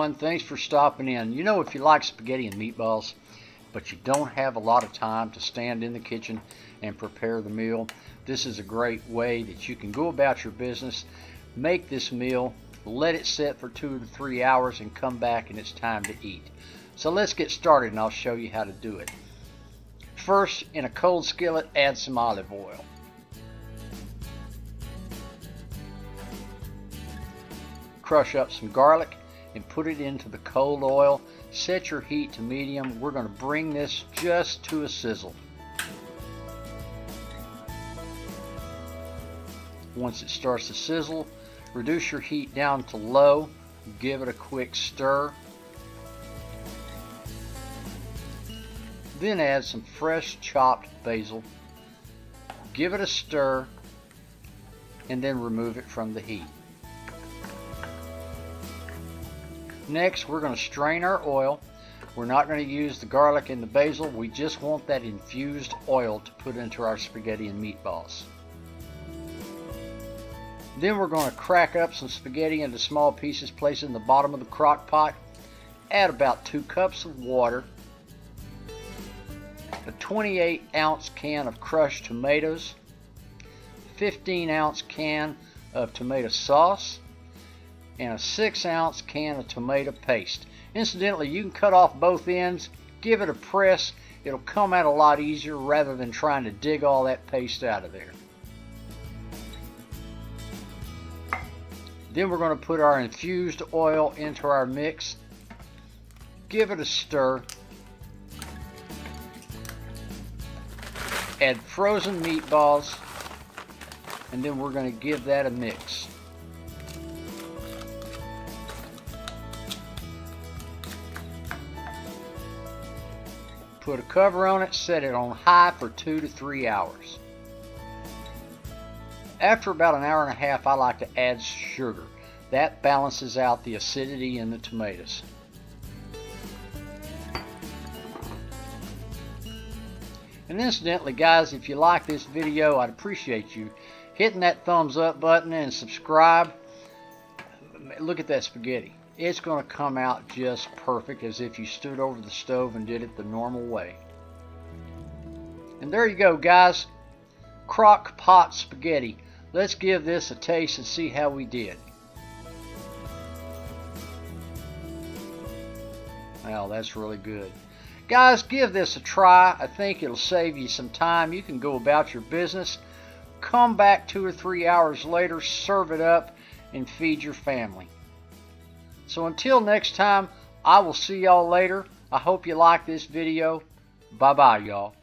everyone. Thanks for stopping in. You know, if you like spaghetti and meatballs, but you don't have a lot of time to stand in the kitchen and prepare the meal, this is a great way that you can go about your business, make this meal, let it sit for two to three hours, and come back and it's time to eat. So let's get started and I'll show you how to do it. First, in a cold skillet, add some olive oil. Crush up some garlic and put it into the cold oil. Set your heat to medium. We're going to bring this just to a sizzle. Once it starts to sizzle, reduce your heat down to low. Give it a quick stir. Then add some fresh chopped basil. Give it a stir and then remove it from the heat. Next, we're going to strain our oil. We're not going to use the garlic and the basil. We just want that infused oil to put into our spaghetti and meatballs. Then we're going to crack up some spaghetti into small pieces, place it in the bottom of the crock pot. Add about two cups of water, a 28 ounce can of crushed tomatoes, 15 ounce can of tomato sauce, and a 6 ounce can of tomato paste. Incidentally, you can cut off both ends, give it a press, it'll come out a lot easier rather than trying to dig all that paste out of there. Then we're going to put our infused oil into our mix. Give it a stir. Add frozen meatballs. And then we're going to give that a mix. Put a cover on it, set it on high for two to three hours. After about an hour and a half, I like to add sugar. That balances out the acidity in the tomatoes. And incidentally, guys, if you like this video, I'd appreciate you hitting that thumbs up button and subscribe. Look at that spaghetti it's going to come out just perfect as if you stood over the stove and did it the normal way. And there you go guys, crock pot spaghetti. Let's give this a taste and see how we did. Well, that's really good. Guys, give this a try. I think it'll save you some time. You can go about your business, come back two or three hours later, serve it up, and feed your family. So until next time, I will see y'all later. I hope you like this video. Bye-bye, y'all.